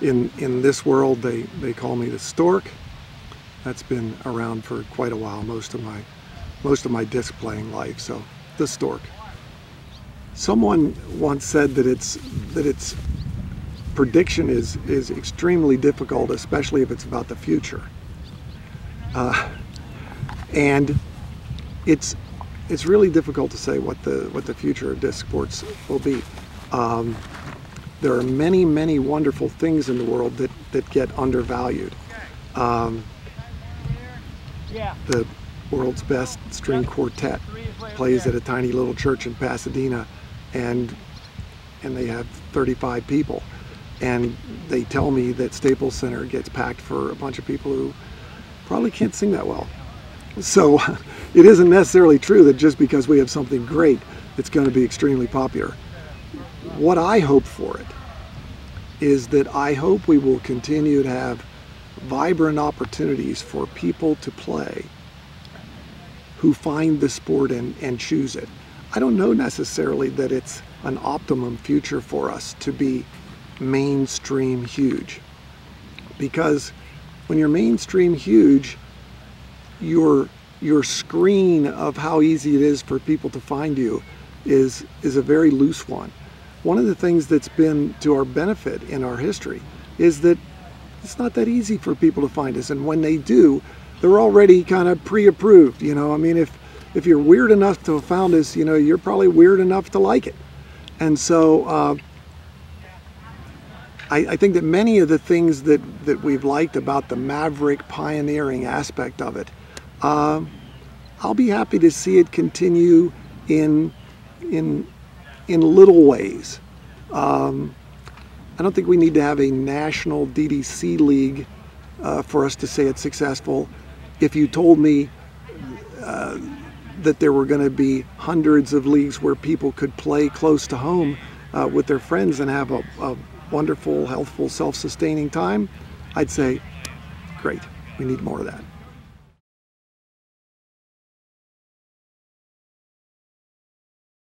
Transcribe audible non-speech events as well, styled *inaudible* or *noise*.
in in this world they they call me the stork. That's been around for quite a while, most of my most of my disc playing life. So the stork. Someone once said that it's that it's prediction is is extremely difficult, especially if it's about the future. Uh, and it's it's really difficult to say what the what the future of disc sports will be. Um, there are many, many wonderful things in the world that, that get undervalued. Um, the world's best string quartet plays at a tiny little church in Pasadena and and they have 35 people and they tell me that Staples Center gets packed for a bunch of people who probably can't sing that well. So *laughs* it isn't necessarily true that just because we have something great, it's going to be extremely popular. What I hope for it is that I hope we will continue to have vibrant opportunities for people to play who find the sport and, and choose it. I don't know necessarily that it's an optimum future for us to be mainstream huge because when you're mainstream huge, your your screen of how easy it is for people to find you is is a very loose one one of the things that's been to our benefit in our history is that it's not that easy for people to find us. And when they do, they're already kind of pre-approved. You know, I mean, if if you're weird enough to have found us, you know, you're probably weird enough to like it. And so uh, I, I think that many of the things that, that we've liked about the maverick pioneering aspect of it, uh, I'll be happy to see it continue in in in little ways. Um, I don't think we need to have a national DDC league uh, for us to say it's successful. If you told me uh, that there were going to be hundreds of leagues where people could play close to home uh, with their friends and have a, a wonderful, healthful, self-sustaining time, I'd say, great, we need more of that.